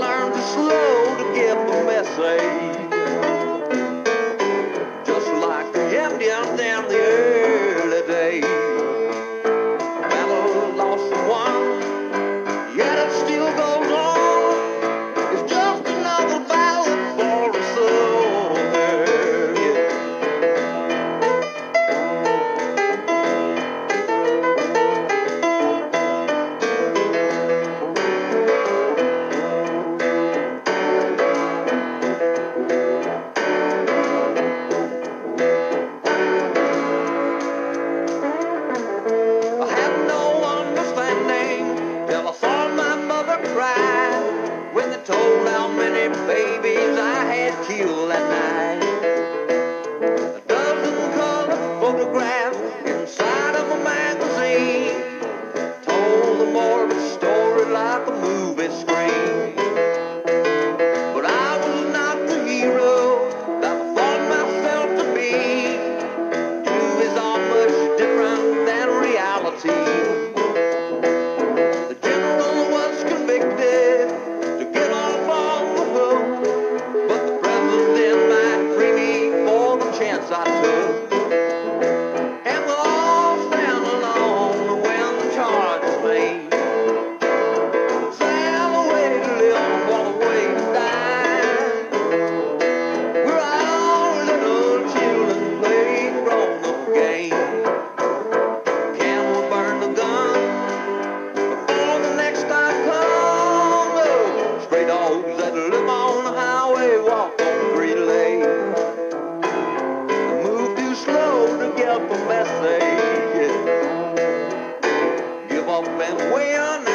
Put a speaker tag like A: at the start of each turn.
A: learn to slow to get the message. kill at night. I said. up a. Give up and win.